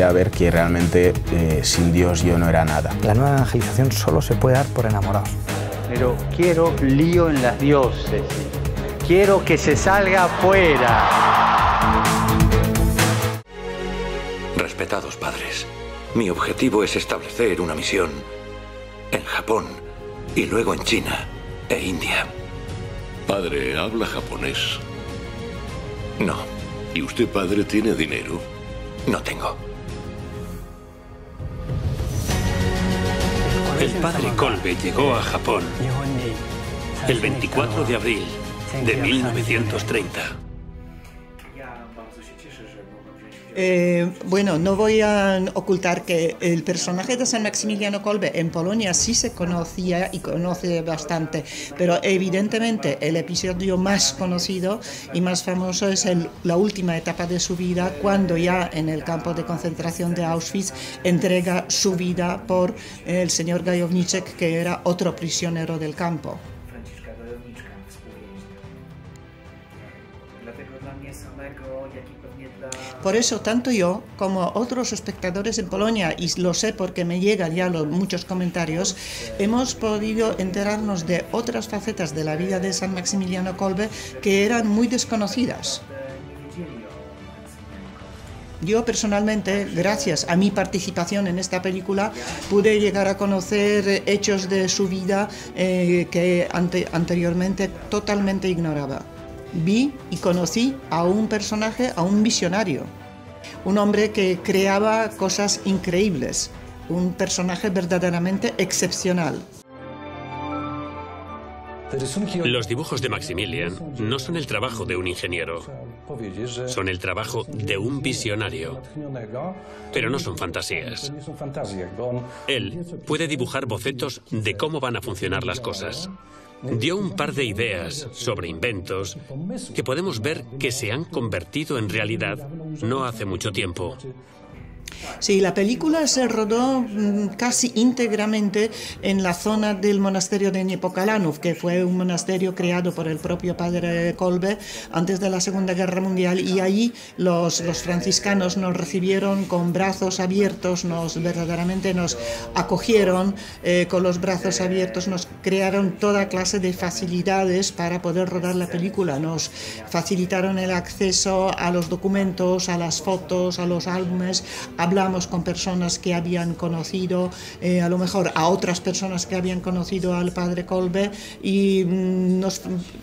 empecé a ver que realmente eh, sin Dios yo no era nada. La nueva evangelización solo se puede dar por enamorados. Pero quiero lío en las diócesis. Quiero que se salga afuera. Respetados padres, mi objetivo es establecer una misión en Japón y luego en China e India. Padre, ¿habla japonés? No, ¿Y usted, padre, tiene dinero? no tengo. El padre Kolbe llegó a Japón el 24 de abril de 1930. Eh, bueno, no voy a ocultar que el personaje de San Maximiliano Kolbe en Polonia sí se conocía y conoce bastante, pero evidentemente el episodio más conocido y más famoso es el- la última etapa de su vida, cuando ya en el campo de concentración de Auschwitz entrega su vida por el señor Gajowniczek, que era otro prisionero del campo. Dlatego dla mnie samego, jak i. Por eso, tanto yo como otros espectadores en Polonia, y lo sé porque me llegan ya los, muchos comentarios, hemos podido enterarnos de otras facetas de la vida de San Maximiliano Kolbe que eran muy desconocidas. Yo personalmente, gracias a mi participación en esta película, pude llegar a conocer hechos de su vida eh, que ante- anteriormente totalmente ignoraba. Vi y conocí a un personaje, a un visionario, un hombre que creaba cosas increíbles, un personaje verdaderamente excepcional. Los dibujos de Maximilian no son el trabajo de un ingeniero, son el trabajo de un visionario, pero no son fantasías. Él puede dibujar bocetos de cómo van a funcionar las cosas. Dio un par de ideas sobre inventos que podemos ver que se han convertido en realidad no hace mucho tiempo. Sí, la película se rodó mm, casi íntegramente en la zona del monasterio de Niepokalanów, que fue un monasterio creado por el propio padre Kolbe antes de la Segunda Guerra Mundial y allí los, los franciscanos nos recibieron con brazos abiertos, nos verdaderamente nos acogieron eh, con los brazos abiertos, nos crearon toda clase de facilidades para poder rodar la película, nos facilitaron el acceso a los documentos, a las fotos, a los álbumes, hablamos con personas que habían conocido, eh, a lo mejor a otras personas que habían conocido al padre Kolbe y mm, nos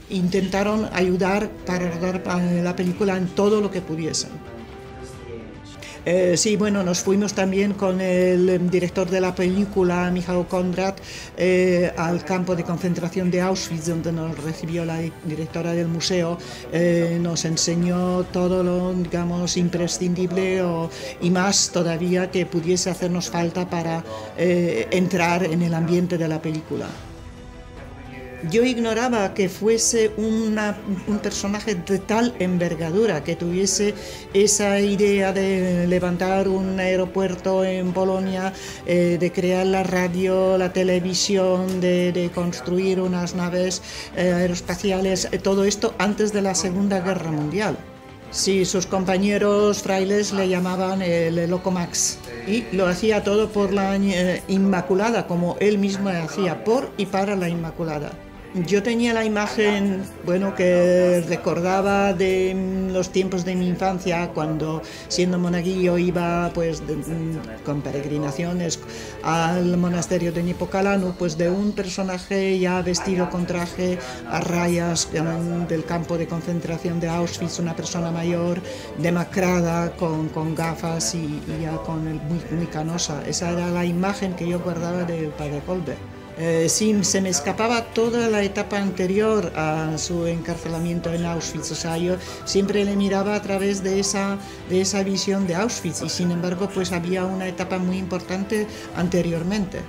intentaron ayudar para rodar eh, la película en todo lo que pudiesen. Eh, sí, bueno, nos fuimos también con el em, director de la película, Michał Konrad, eh, al campo de concentración de Auschwitz, donde nos recibió la di- directora del museo, eh, nos enseñó todo lo, digamos, imprescindible y más todavía que pudiese hacernos falta para entrar en el ambiente de la película. Yo ignoraba que fuese una- un personaje de tal envergadura, que tuviese esa idea de levantar un aeropuerto en Polonia, eh, de crear la radio, la televisión, de, de construir unas naves eh, aeroespaciales, eh, todo esto antes de la Segunda Guerra Mundial. Sí, sus compañeros frailes le llamaban el, Loco Max y lo hacía todo por la eh, Inmaculada, como él mismo hacía, por y para la Inmaculada. Yo tenía la imagen, bueno, que recordaba de mm, los tiempos de mi infancia, cuando siendo monaguillo iba, pues, mm, con peregrinaciones al monasterio de Nipokalanu, pues de un personaje ya vestido con traje a rayas del campo de concentración de Auschwitz, una persona mayor, demacrada, con, con gafas y, ya con el muy, muy canosa. Esa era la imagen que yo guardaba del padre Kolbe. Eh, sí, se me escapaba toda la etapa anterior a su encarcelamiento en Auschwitz. O sea, yo siempre le miraba a través de esa, de esa visión de Auschwitz y sin embargo pues había una etapa muy importante anteriormente.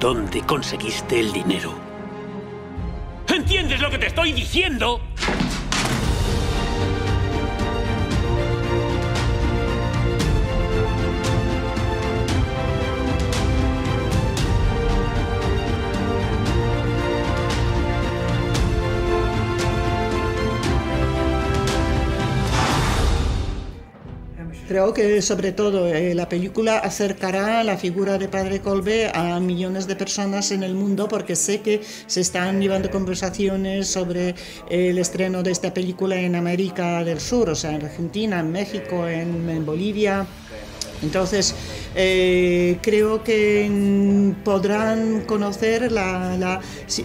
¿Dónde conseguiste el dinero? ¿Entiendes lo que te estoy diciendo? Creo que sobre todo eh, la película acercará la figura de Padre Colbe a millones de personas en el mundo porque sé que se están llevando conversaciones sobre el estreno de esta película en América del Sur, o sea, en Argentina, en México, en, Bolivia. Entonces, eh, creo que podrán conocer la,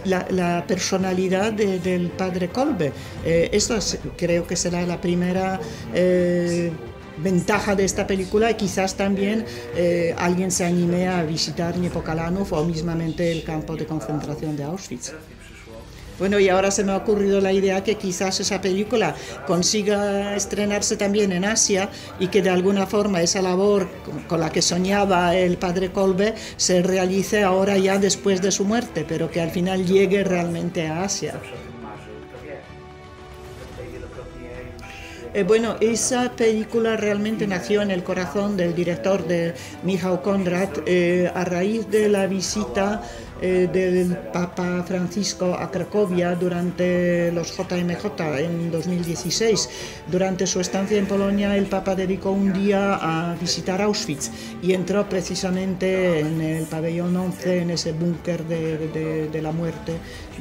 la, personalidad del padre Colbe. Eh, esto creo que será la primera ventaja de esta película y quizás también eh, alguien se anime a visitar Niepokalanów o mismamente el campo de concentración de Auschwitz. Bueno, y ahora se me ha ocurrido la idea que quizás esa película consiga estrenarse también en Asia y que de alguna forma esa labor con la que soñaba el padre Kolbe se realice ahora ya después de su muerte, pero que al final llegue realmente a Asia. Eh, bueno, esa película realmente nació en el corazón del director de Michał Konrad eh, a raíz de la visita eh, del Papa Francisco a Cracovia durante los JMJ en 2016. Durante su estancia en Polonia, el Papa dedicó un día a visitar Auschwitz y entró precisamente en el pabellón 11, en ese búnker de, de, la muerte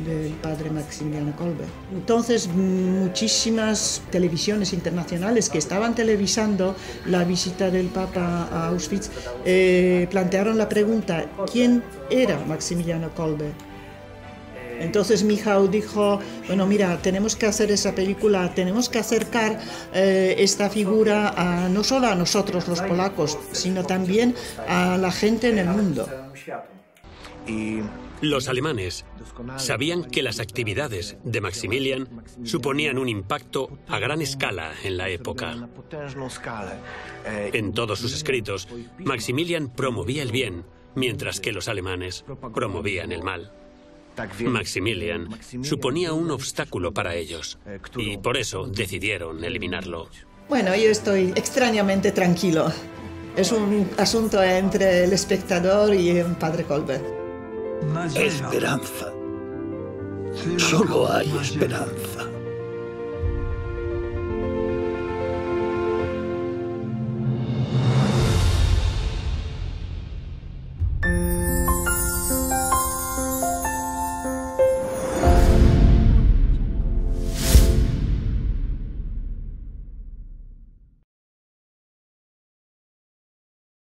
del padre Maximiliano Kolbe. Entonces, muchísimas televisiones internacionales que estaban televisando la visita del Papa a Auschwitz eh, plantearon la pregunta, ¿quién era Maximiliano Kolbe. Entonces Michał dijo, bueno, mira, tenemos que hacer esa película, tenemos que acercar eh, esta figura a, no solo a nosotros los polacos, sino también a la gente en el mundo. Los alemanes sabían que las actividades de Maximilian suponían un impacto a gran escala en la época. En todos sus escritos, Maximilian promovía el bien, mientras que los alemanes promovían el mal. Maximilian suponía un obstáculo para ellos y por eso decidieron eliminarlo. Bueno, yo estoy extrañamente tranquilo. Es un asunto entre el espectador y el padre Colbert. Esperanza. Solo hay esperanza.